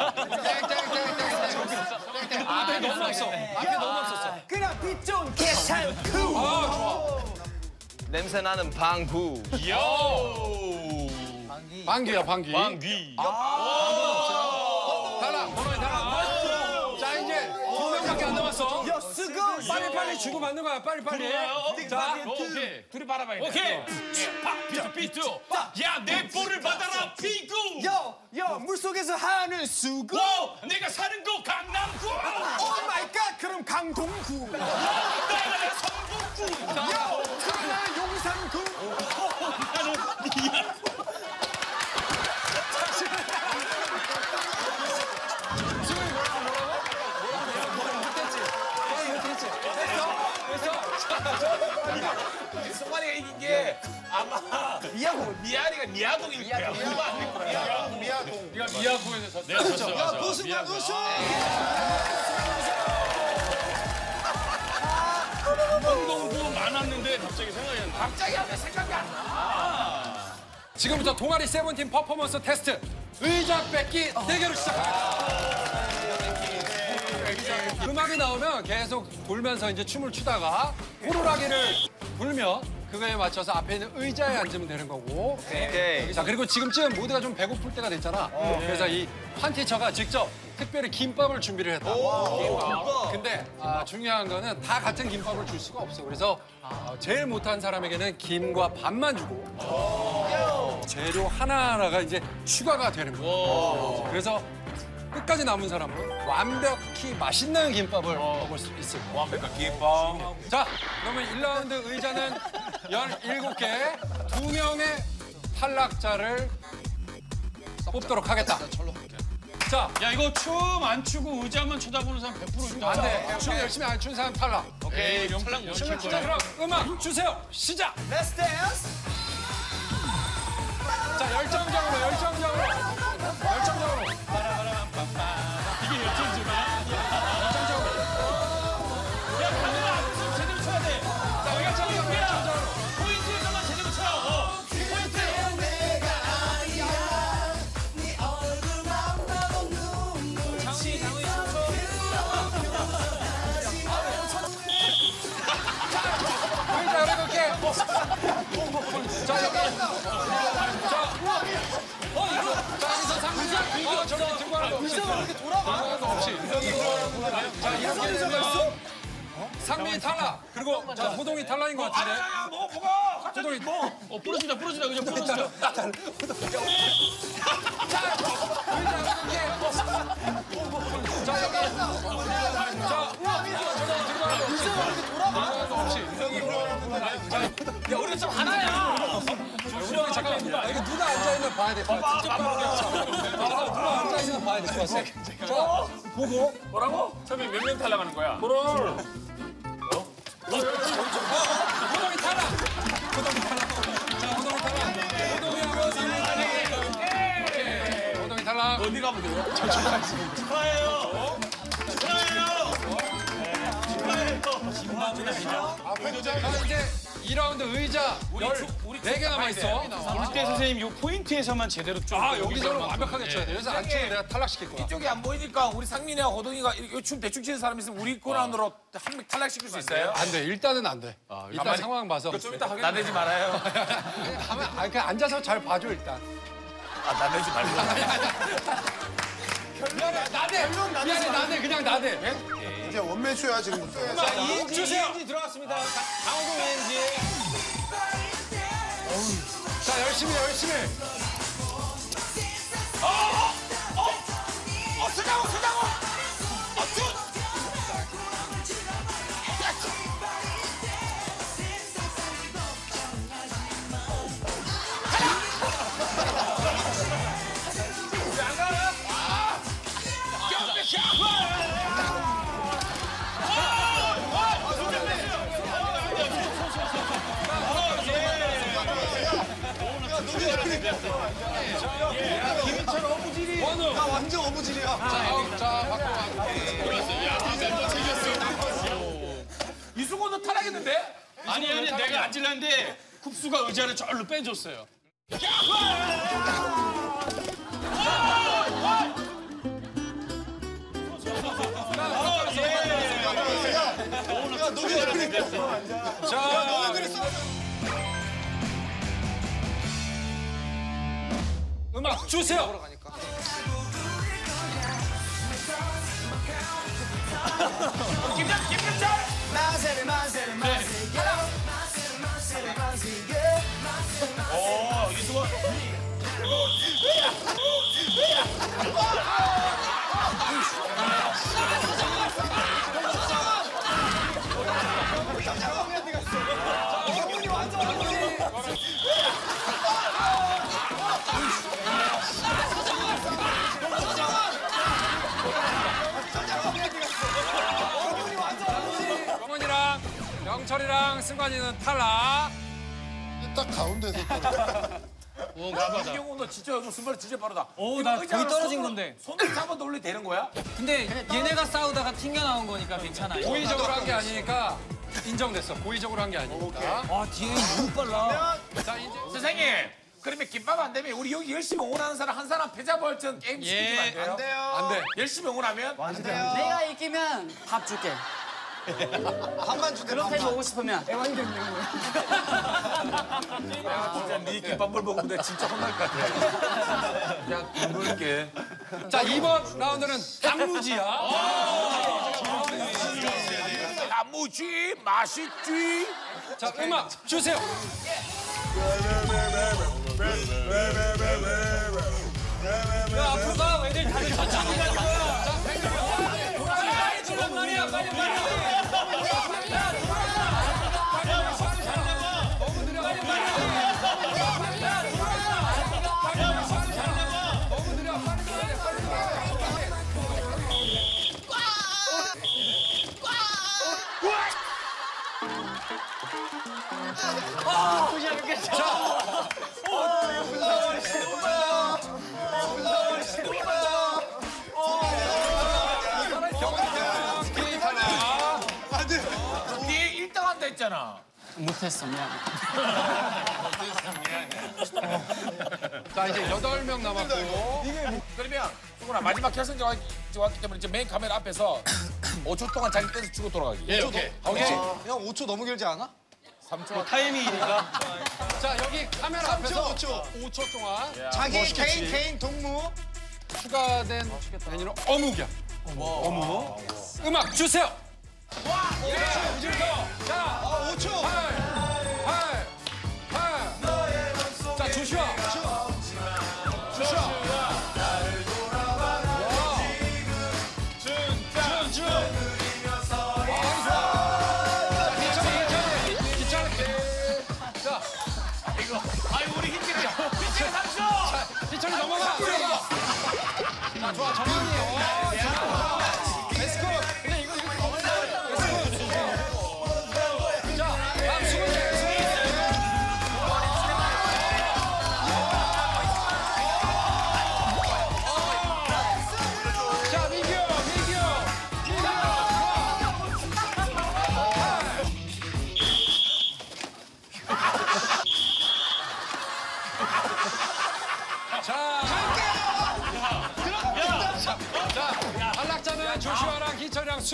앞에 너무 없어. 앞에 너무 없었어. 그냥 빛좀 계산쿠. 아, 좋아. 냄새 나는 방구 요. 방귀야, 방귀. 왕귀. 달 안 남았어. 야 쓰고. 빨리 빨리 주고 받는 거야. 빨리 빨리. 자, 오케이. 둘이 바라봐야 돼. 오케이. 팍 비트 비트. 야, 내 볼을 받아라 피구. 야 야 물 속에서 하는 수고. 와, 내가 사는 거 강남구. oh my god 그럼 강동구. 나는 성북구. 야 그럼 나는 용산구. 나는 미안. 송환이가 이긴 게 아마 미야고. 미안이가 미아동일 거야 미아동. 네가 미야구에서 졌어. 내가 졌어. 야. 고승관 우승 운동부 많았는데 갑자기 생각이 안 나. 갑자기 하면 생각이 안 나 지금부터 동아리 세븐틴 퍼포먼스 테스트 의자 뺏기 대결을 시작합니다. 음악이 나오면 계속 돌면서 이제 춤을 추다가 호루라기를 불면 그거에 맞춰서 앞에 있는 의자에 앉으면 되는 거고. 오케이 자 그리고 지금쯤 모두가 좀 배고플 때가 됐잖아. 그래서 이 판티처가 직접 특별히 김밥을 준비를 했다. 근데 아, 중요한 거는 다 같은 김밥을 줄 수가 없어. 그래서 어, 제일 못한 사람에게는 김과 밥만 주고 재료 하나하나가 이제 추가가 되는 거예요. 그래서 끝까지 남은 사람은 완벽히 맛있는 김밥을 먹을 수 있을 거예요. 완벽한 김밥. 자, 그러면 1라운드 의자는 17개, 두 명의 탈락자를 뽑도록 하겠다. 자, 야, 이거 춤 안 추고 의자만 쳐다보는 사람 100% 있다. 안 돼. 춤 열심히 안 추는 사람 탈락. 오케이, 탈락 못칠 자, 거야. 그럼 음악 주세요. 시작. Let's dance. 자, 열정적으로, 열정적으로. 열정적으로. 이게 열정적이 자, 여기. 자, 어, 이거. 자, 여기서 상민이. 어, 저렇게 들고 하는 거 없이. 들고 하는 거 없이. 자, 이렇게 되면 상민이 탈락. 그리고 자, 호동이 탈락인 것 같은데. 뭐 뭐가 호동이 어, 부러진다, 부러진다, 그죠? 부러진다. 야 우리 좀 하나야. 호동이 잠깐 아, 이거 누가 앉아 있는 봐야 될것 같아. 직접 누가 앉아 있는 봐야 될것 같아. 자, 보고 뭐라고? 처음에 몇 명 탈락하는 거야? 그럼. 호동이 탈락. 호동이 탈락. 자, 호동이 탈락. 호동이하고 상민이 탈락. 호동이 탈락. 어디 가면 돼요? 자, 이제 2라운드 의자 14개 남아 있어. 물때 선생님 요 포인트에서만 제대로 좀. 아, 여기서는 완벽하게 쳐야 돼. 여기서 안 치면 내가 탈락시킬 거야. 이쪽이 안 보이니까 우리 상민이와 호동이가 이춤 대충 추는 사람 있으면 우리 코난으로 한명 탈락시킬 수 있어요? 안 돼. 일단은 안 돼. 일단 가만히- 상황 봐서. 좀 이따 하겠습니다. 나대지 말아요. 가만, 아, 그냥 앉아서 잘 봐줘 일단. 아, 나대지 말고. 미안해, 나대. 미안해, 나대. 그냥 나대. 이제 원맨쇼야 지금부터. 자, 이은지, 이은지 들어갔습니다. 가- 강호동 이은지. 자, 열심히 해, 열심히. 해. 어, 서장훈, 서장훈! 어, 나 완전 어부질이야. 자, 자, 바꿔. 이승호도 탈락했는데? 아니, 아니, 내가 앉으려는데 쿱수가 의자를 절로 빼줬어요. 야, 너네? 자, 너네 그랬어? 음악 주세요. 김장, 김장철! 마세를 마세를 마세요. 오, 이승호. 영원이랑 영철이랑 승관이는 탈락. 딱 가운데서 이 경우 너 진짜 요즘 순발이 진짜 빠르다. 오, 이거 나 의자 거의 떨어진 손으로- 건데. 손으로 잡아 돌리 되는 거야? 근데 얘네가 싸우다가 튕겨 나온 거니까 괜찮아. 고의적으로 한 게 아니니까 인정됐어. 고의적으로 한 게 아니니까. 와, 뒤에 너무 빨라. 자, 이제 선생님, 그러면 김밥 안 되면 우리 여기 열심히 응원하는 사람 한 사람 패자부활전 게임 시키면 안 돼요? 안 돼요. 안 돼. 열심히 응원하면? 내가 이기면 밥 줄게. 반만 주대. 그렇게 보고 싶으면. 진짜 네 김밥물 먹으면 내가 진짜 혼날 것 같아. 그냥 굶을게. 자, 이번 라운드는 단무지야. 단무지 맛있지? 자, 음악 주세요. 야, 앞으로 가. 애들 다들 천천히 거야. 빨리 빨리 못했어, 미안해. 자, 이제 여덟 명 남았고. 그러면 수근아 마지막 결승전 왔- 왔기 때문에 이제 메인 카메라 앞에서 5초 동안 자기 댄스 추고 돌아가기. 예, 오케이. 오케이. 형 5초 너무 길지 않아? 3초. 타이밍이니까. 자, 여기 카메라 앞에서 5초 동안 자기 개인 개인 동무. 추가된 메뉴는 어묵이야. 어묵. 음악 주세요. 와! 5초! 이제부터! 자! 어, 5초! 8! 8! 8! 자, 조슈아!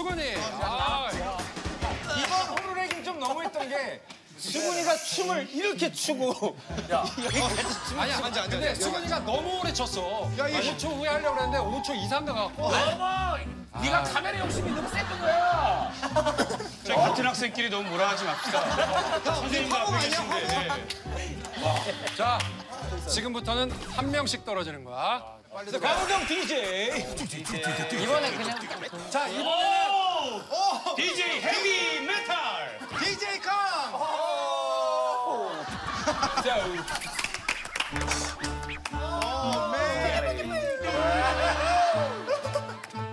수근이. 아, 이번 호루라기 좀 너무했던 게 수근이가 춤을 이렇게 추고 여기까지 춤을 아니야. 추고 근데 수근이가 너무 오래 췄어. 5초 후에 하려고 그랬는데 5초 이상 가갖고. 어머, 네가 카메라 욕심이 너무 셌던 거야. 저희 같은 학생끼리 너무 몰아가지 맙시다. 선생님도 앞에 계신데. 자, 지금부터는 한 명씩 떨어지는 거야. 빨리 들어. 강호경 DJ 이번에 그냥 자, 이번에는 DJ 헤비 메탈. DJ 강.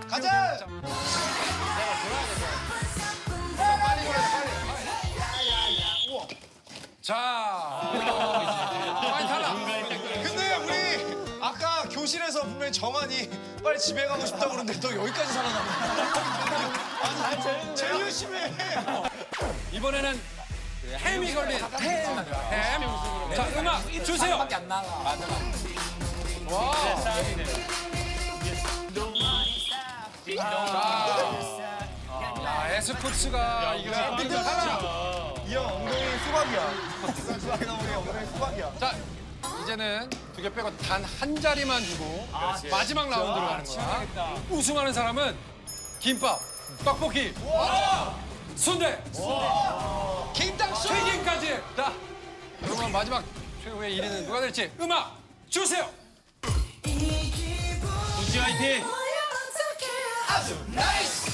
가자. 자, 분명히 정한이 빨리 집에 가고 싶다고 그러는데 너 여기까지 살아남아. 제일 열심히 해. 이번에는 햄이 걸린 햄. 햄. 자, 음악 주세요. 와. 아, 에스쿱스가 이거 탈락. 이형 엉덩이 수박이야. 수박이가 우리 엉덩이 수박이야. 자, 이제는 두 개 빼고 단 한 자리만 두고 마지막 라운드로 가는 거야. 우승하는 사람은 김밥, 떡볶이, 순대, 김닭수. 튀김까지. 자, 그러면 마지막 최후의 1위는 누가 될지 음악 주세요. 우지 화이팅. 아주 nice.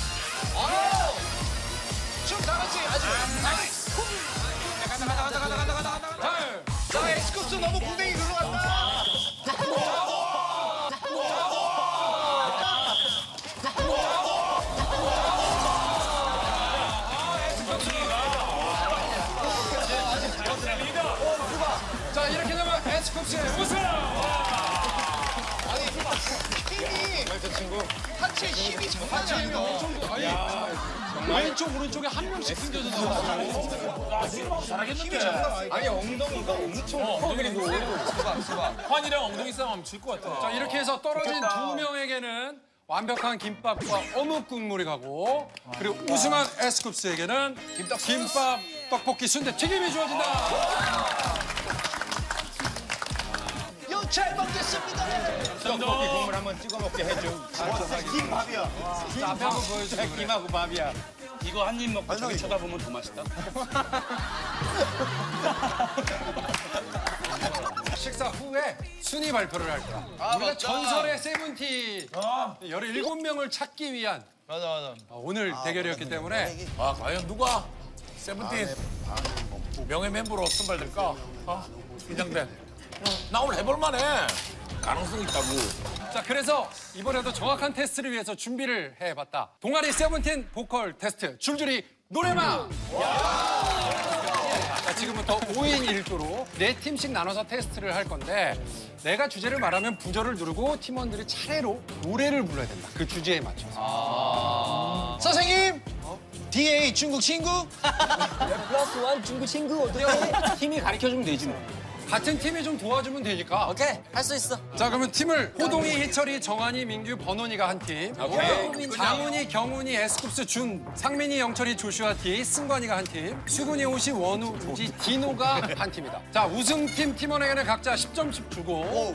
오. 춤 다 같이 아주 nice. 가자 가자 가자 가자 가자. 자, 자 에스쿱스 너무 글로 간다. 자 이렇게 되면 에스쿱스의 우승. 아니 힘이 하체 힘이 장난이 아니다. 왼쪽 오른쪽에 한 명씩 숨겨져서 잘하겠는데. 아니 엉덩이가 엄청 커 그리고 환이랑 엉덩이 싸움 하면 질 것 같아. 자 이렇게 해서 떨어진 두 명에게는 완벽한 김밥과 어묵 국물이 가고 그리고 우승한 에스쿱스에게는 김밥, 떡볶이, 순대, 튀김이 주어진다. 요잘 먹겠습니다. 떡볶이 국물 한번 찍어 먹게 해줘. 김밥이야. 자 앞에 한번 보여주세요. 김하고 밥이야. 이거 한 입 먹고 저기 쳐다보면 더 맛있다. 식사 후에 순위 발표를 할 거야. 우리가 맞다. 전설의 세븐틴 17명을 찾기 위한 맞아 맞아. 어, 오늘 대결이었기 때문에 아, 과연 누가 세븐틴 명예 멤버로 선발될까? 아, 긴장돼. 나 오늘 해볼만해. 가능성 있다고. 자 그래서 이번에도 정확한 테스트를 위해서 준비를 해봤다. 동아리 세븐틴 보컬 테스트 줄줄이 노래방. 자, 지금부터 5인 1조로 네 팀씩 나눠서 테스트를 할 건데 내가 주제를 말하면 부저를 누르고 팀원들이 차례로 노래를 불러야 된다. 그 주제에 맞춰서. 선생님. 디에잇 중국 친구. plus one 중국 친구 어떻게 팀이 가르쳐 주면 되지 뭐. 같은 팀이 좀 도와주면 되니까. 오케이 할 수 있어. 자 그러면 팀을 호동이, 희철이, 정한이, 민규, 번원이가 한 팀. 장훈이, 경훈이, 에스쿱스, 준, 상민이, 영철이, 조슈아, D, 승관이가 한 팀. 수근이, 호시, 원우, 우지, 디노가 한 팀이다. 자 우승팀 팀원에게는 각자 10점씩 주고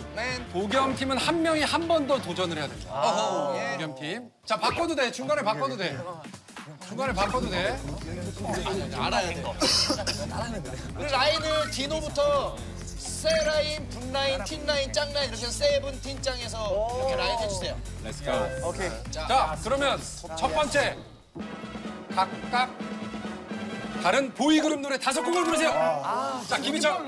도겸팀은 한 명이 한 번 더 도전을 해야 됩니다. 도겸팀. 자 바꿔도 돼. 중간에 바꿔도 돼. 중간에 바꿔도 돼. 우리 라인을 디노부터 세 라인, 분 라인, 팀 라인, 짱 라인 이렇게 세븐 팀 짱에서 이렇게 라인 해주세요. 자 그러면 첫 번째 각각 다른 보이그룹 노래 다섯 곡을 부르세요. 자 김희철.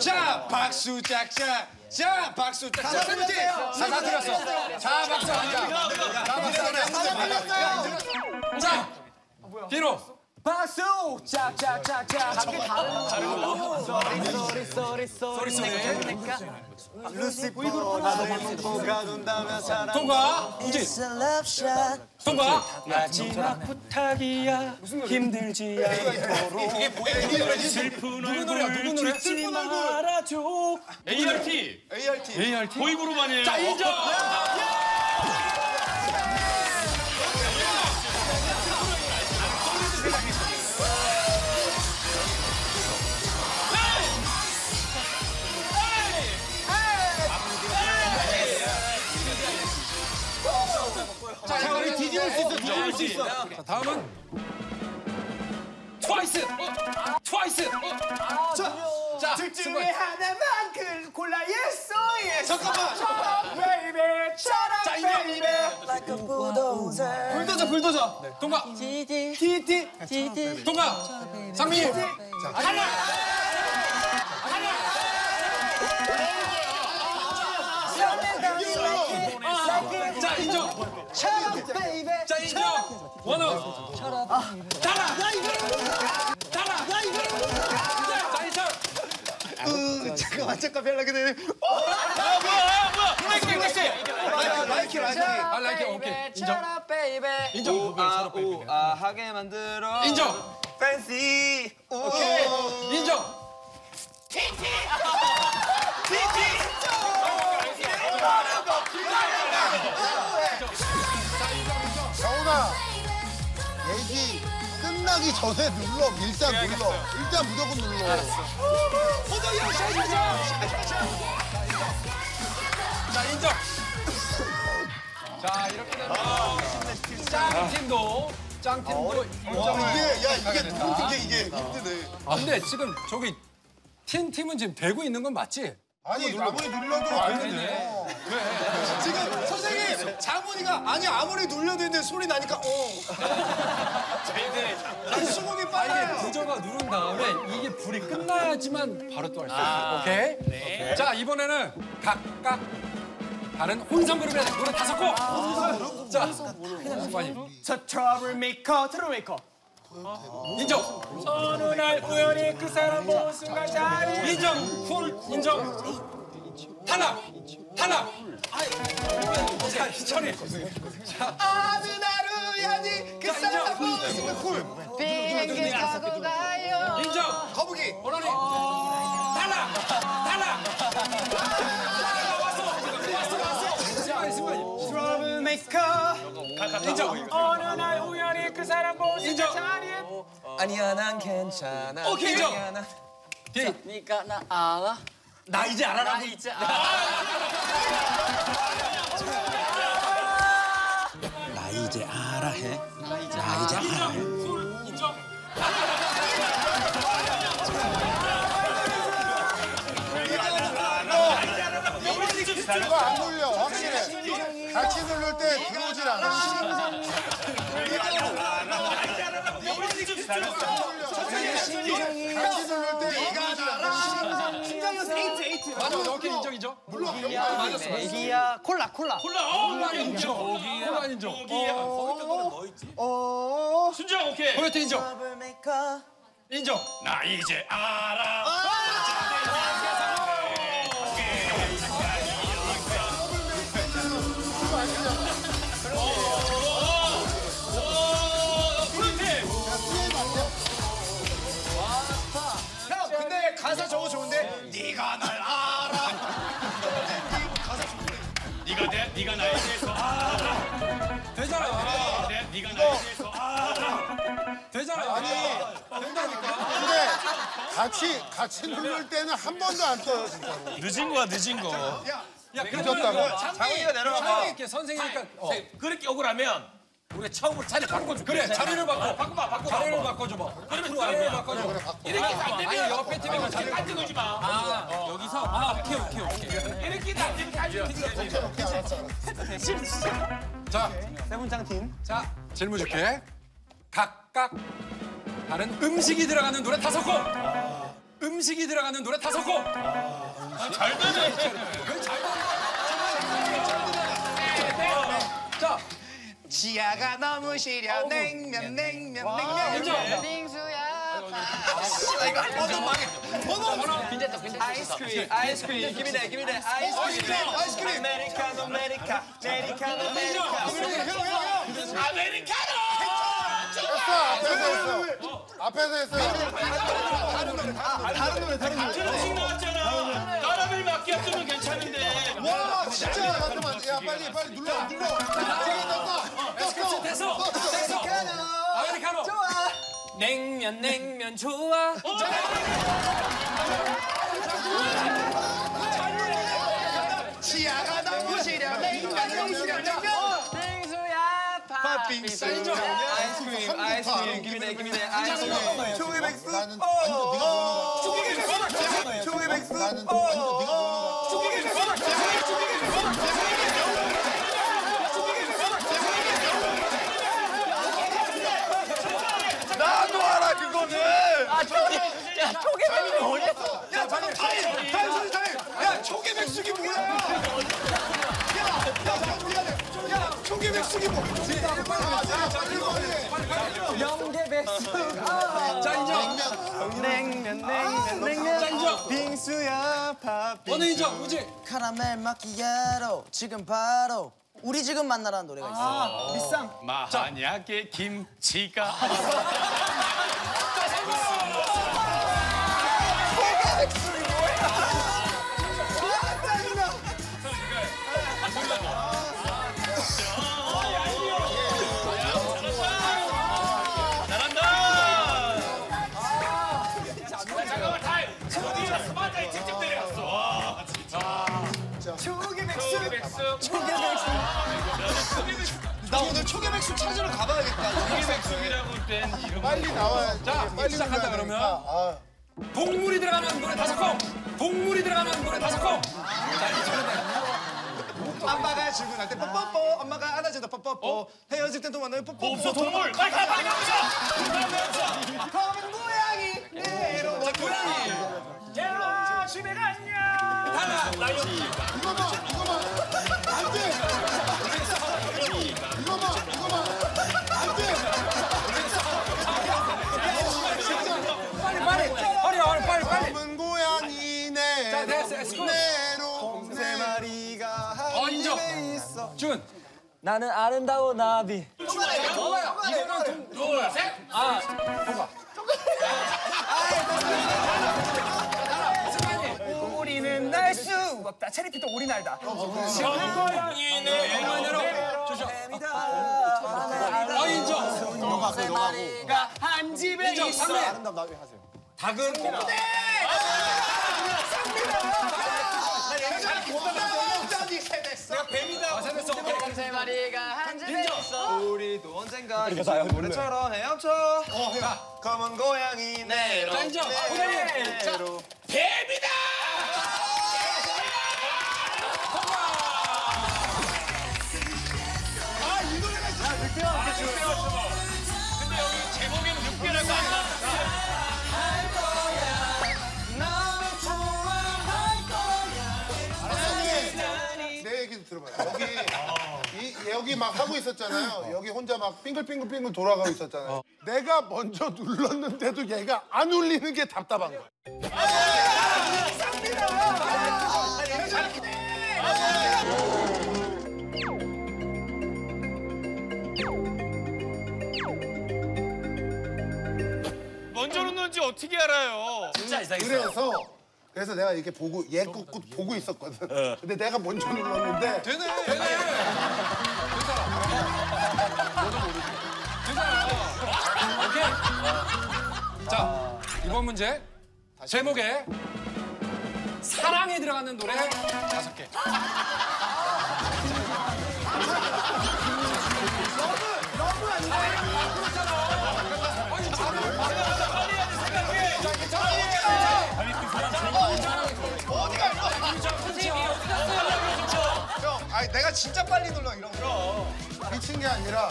자 박수 짝짝. 자 박수 짝짝. 세븐틴. 다 들었어. 자 박수 한 자. 자 박수 한 자. 자 디노. 박수 짝짝짝짝 함께 다른 거 쏘리 쏘리 쏘리 소리 소리. 루시 보이그룹 나도 먹고 가둔다면 사랑 통과. 우지. 통과. 마지막 부탁이야. 이게? 누구 노래야? 누구 노래? 슬픈 얼굴. 알아줘. ART. ART. ART. 보이그룹 아니에요? 자, 인정. 다음은 트와이스. 트와이스. 자, 둘 중에 승관. 하나만 그 골라야겠어 예. 잠깐만. 베이베 자, 차라 이거. 베이베 불도저 불도저 동가. 티티 티티 티티 동가. 상민이. 하나. 자, 인정. 자, 인정. 원호. 달라. 달라. 자, 인정. 으, 잠깐만 잠깐 별나게 되네. 아 뭐야 뭐야 블랙 블랙 라이키 라이키. 아, 라이크 오케이. 인정. 인정. 우아우아하게 만들어 인정. 팬시 오케이. 인정. 정훈아 끝나기 전에 눌러 일단 눌러 일단 무조건 눌러 자, 인정. 자, 이렇게 되면 짱팀도 짱팀도 인정. 이게 야 이게 누구 이게 이게 힘드네. 아, 근데 지금 저기 틴 팀은 지금 되고 있는 건 맞지? 아니 아무리 눌러도 안 되네. 지금 선생님 장훈이가 아니 아무리 눌려도 있는데 소리 나니까 어. 난 수긍이 아, 이게 빨라요. 부저가 누른 다음에 이게 불이 끝나야지만 바로 또 할 수 있어요. 오케이? 자, 이번에는 각각 다른 혼성 그룹의 노래 다섯 곡. 자, 승관이 저 Trouble Maker Trouble Maker 인정. 어느 날 우연히 그 사람 본 순간 자리 인정. 쿨 인정. 탈락. 탈락. 자, 어느 날 우연히 그 자, 사람 순간 쿨. 비행기 타고 가요 인정. 거북이. 승관이. Trouble Maker 인정. 어느 날 우연히 그 사람 본 순간 인정. 자리에 아니야 난 괜찮아 오케이, 인정. 니가 나 알아 나 이제 알아. 나 이제 알아 나 이제 알아 해. 나 이제 알아. 인정. 이거 안 눌려 확실해. 같이 누를 때 들어오질 않아. 같이 맞아, 오케이 인정 인정. 물론 여기 맞았어. 애기야 콜라 콜라 콜라 어, 인정. 콜라 인정. 순정 오케이 코요태 인정. 인정. 나 이제 알아 가사 저거 좋은데 네가 날 네가 나에 대해서 알아 되잖아. 내 네가 나에 대해서 알아 되잖아. 아니. 된다니까. 근데 같이 같이 누를 때는 한 번도 안 떠요 진짜로. 늦은 거야 늦은 거 야, 늦었다고. 장훈이가 내려와봐 장이 이렇게 선생이니까 어. 그렇게 억울하면 우리가 처음으로 자리 바꿔줘 그래 자리를 바꿔. 바꿔봐 바꿔봐 자리를 바꿔줘봐. 그러면 자리를 또 바꿔줘. 이렇게 안 되면 옆에 팀에 자리 딴데 놓지 마 아 여기서 아 오케이 오케이 오케이. 이렇게 안 되면 가지고 오케이 알았어 알았어. 자 세븐장 팀 자, 질문 줄게. 각각 다른 음식이 들어가는 노래 다섯 곡. 음식이 들어가는 노래 다섯 곡. 잘 되네 왜잘 자, 지하가 너무 시려. 냉면 냉면 냉면. 인정. 빙수야. 아이스크림 아이스크림. 기미네 기미네. 아이스크림. 아이스크림. 아메리카노 아메리카. 아메리카노 아메리카. 아메리카노! 했어. 앞에서 했어. 앞에서 했어요. 다른 노래 다른 노래. 같은 음식 나왔잖 아 따라를 맡겼으면 괜찮은데. 와 진짜. 잠깐만 야 빨리 빨리 눌러 눌러. 됐어 됐어. 됐어. 아메리카노. 냉면 냉면 좋아. 지하가 너무 시려. 냉면 냉면 냉면. 빙수야 파 빙수. 자, 인정. 아이스크림 아이스크림. 기미네 기미네 아이스크림. 초기 백수. 나는 완전 네가 초기 백수. 나는 완전 네가 보는 거. 나도 알아 그거는 야 초기 백수 어디? 야 잠깐 타임 타임 소리 타임. 야 초계 백숙이 뭐야? 야, 야, 야, 미안해. 야, 초계 백숙이 뭐지? 빨리 빨리 빨리 빨리. 영계. 자, 인정. 냉면 냉면 냉면. 자, 인정. 빙수야 밥 어느 인정, 우지. 카라멜 마키아로 지금 바로 우리 지금 만나라는 노래가 있어요. 비쌈. 만약에 김치가 찾으러 가봐야겠다. 초기 백숙이라고 된 이름. 빨리 나와야 자, 빨리 시작한다, 그러면. 아. 동물이 들어가는 노래 다섯 곡. 동물이 들어가는 노래 다섯 곡. 엄마가 출근할 때 뽀뽀뽀, 엄마가 안아줄 때 뽀뽀뽀, 헤어질 때도 만나요 뽀뽀뽀. 없어 동물. 빨리 가 빨리 가보자. 나는 아름다운 나비. 이거는 동, 둘 셋. 우리는 날 수 없다. 체리피터 오리 날다. 고양이네. 고양이로. 조심. 어, 인정. 넘어가고 넘어가고. 한 집에. 있어. 아름다운 나비 하세요. 닭은 콩. 아, 어. 오케이. 세 마리가 한 집에 있어. 우리도 언젠가 이 노래처럼 헤엄쳐 검은 고양이 내로 자, 인정. 고양이. 자, 뱀이다. 막 하고 있었잖아요. 여기 혼자 막 빙글빙글빙글 돌아가고 있었잖아요. 내가 먼저 눌렀는데도 얘가 안 울리는 게 답답한 거야. 먼저 넣는지 어떻게 알아요? 그래서 그래서 내가 이렇게 보고 얘 꾹꾹 보고 있었거든. 근데 내가 먼저 눌렀는데 되네. 이번 문제. 제목에 사랑이 들어가는 노래 다섯 개. 아니 내가 진짜 빨리 눌러 이런 거. 미친 게 아니라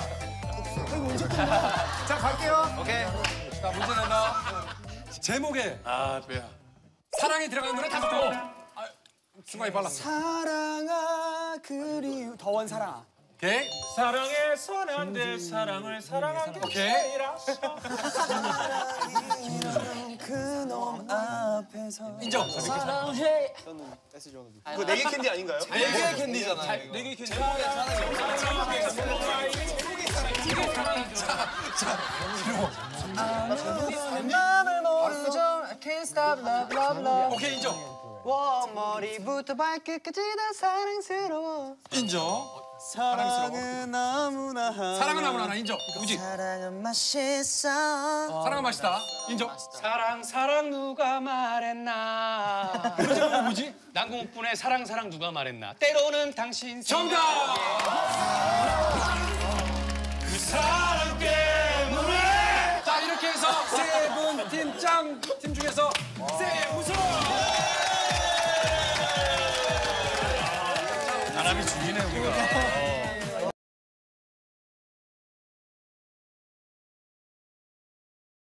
자 갈게요. 오케이 자, 문제 낸다. 제목에 아 배야. 사랑이 들어가는 노래 다섯 곡. 아, 순간이 빨랐어. 사랑아 그리움 더원 사랑아. 오케이. 사랑해서는 안돼 사랑을 사랑하게 오케이. 그놈 앞에서 인정. 사랑해. 그거 내 귀에 캔디 아닌가요? 내 귀에 캔디잖아요 내 귀에 캔디. 맘을 모르죠. I can't stop love love love. 오케이, 인정. 와 머리부터 발끝까지 다 사랑스러워. 인정. 사랑은 아무나 하나. 사랑은 아무나 하나 인정. 우지. 사랑은 맛있어. 사랑은 맛있다. 인정. 사랑 사랑 누가 말했나? 그 제목은 뭐지? 남궁옥분의 사랑 사랑 누가 말했나? 때로는 당신 정답! 사랑 때문에 자 이렇게 해서 세븐팀 짱 팀 중에서 세 우승.